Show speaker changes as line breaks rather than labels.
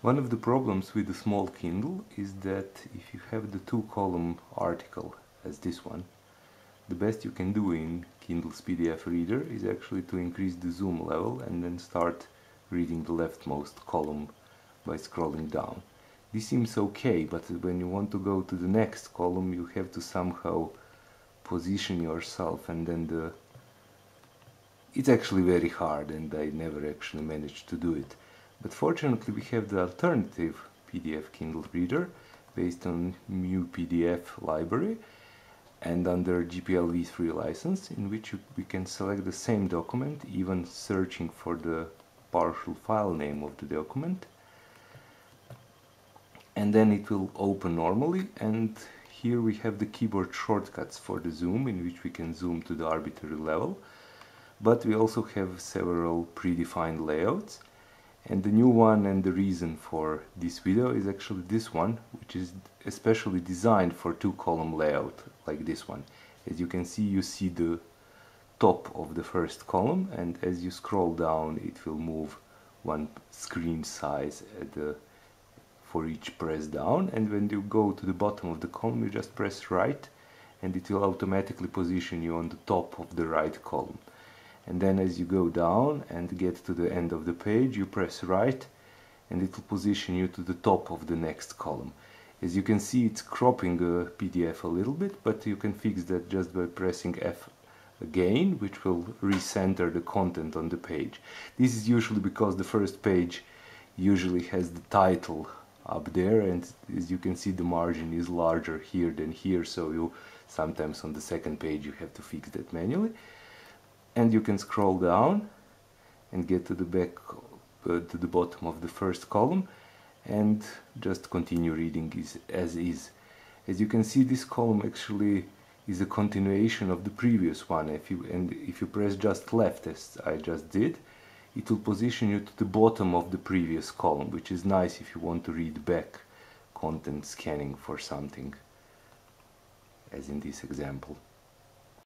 One of the problems with the small Kindle is that if you have the two column article as this one, the best you can do in Kindle's PDF reader is actually to increase the zoom level and then start reading the leftmost column by scrolling down. This seems okay, but when you want to go to the next column you have to somehow position yourself and then the it's actually very hard and I never actually managed to do it. But fortunately we have the alternative PDF Kindle Reader based on MuPDF library and under GPL v3 license in which we can select the same document even searching for the partial file name of the document. And then it will open normally and here we have the keyboard shortcuts for the zoom in which we can zoom to the arbitrary level. But we also have several predefined layouts and the new one and the reason for this video is actually this one which is especially designed for two column layout like this one. As you can see you see the top of the first column and as you scroll down it will move one screen size the, for each press down. And when you go to the bottom of the column you just press right and it will automatically position you on the top of the right column and then as you go down and get to the end of the page you press right and it will position you to the top of the next column. As you can see it's cropping the PDF a little bit but you can fix that just by pressing F again which will recenter the content on the page. This is usually because the first page usually has the title up there and as you can see the margin is larger here than here so you sometimes on the second page you have to fix that manually and you can scroll down and get to the back uh, to the bottom of the first column and just continue reading is, as is. As you can see this column actually is a continuation of the previous one. If you and if you press just left as I just did it will position you to the bottom of the previous column which is nice if you want to read back content scanning for something as in this example